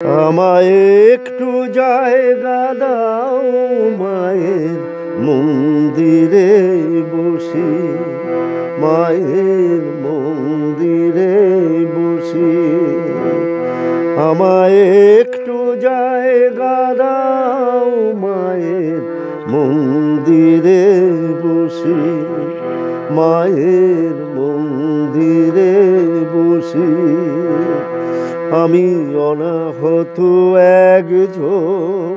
আমায় একটু জায়গা দাও মায়ের মন্দিরে বসি, মায়ের মন্দিরে বসি। আমায় একটু জায়গা দাও মায়ের মন্দিরে বসি, মায়ের মন্দিরে আমি অনাহত একজন,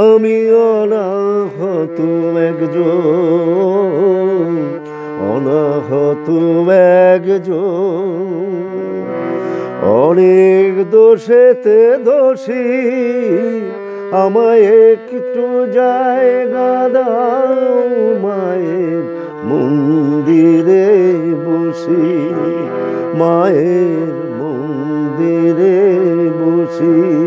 আমি অনাহত একজন অনাহত একজন। অনেক দোষেতে দোষী, আমায় একটু জায়গা দাও, মায়ের মন্দিরে বসি, মায়ের মন্দিরে বসি।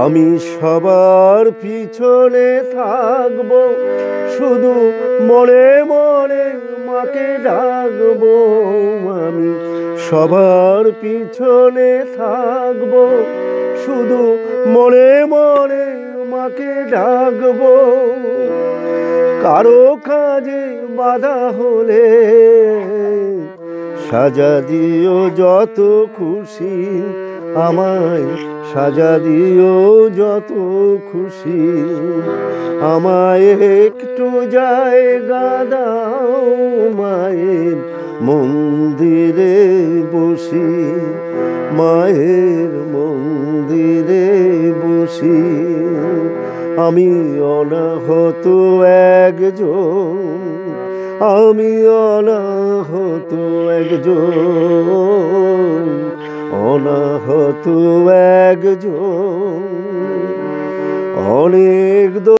আমি সবার পিছনে থাকব, শুধু মনে মনে মাকে ডাকবো। আমি সবার পিছনে থাকব, শুধু মনে মনে মাকে ডাকবো। কারও কাজে বাধা হলে সাজা দিও যত খুশি আমায় সাজা দিও যত খুশি। আমায় একটু জায়গা দাও মায়ের মন্দিরে বসি। মায়ের মন্দিরে বসি। আমি অনাহত একজন। আমি অনাহত একজন। অনাহত একজন। অনেক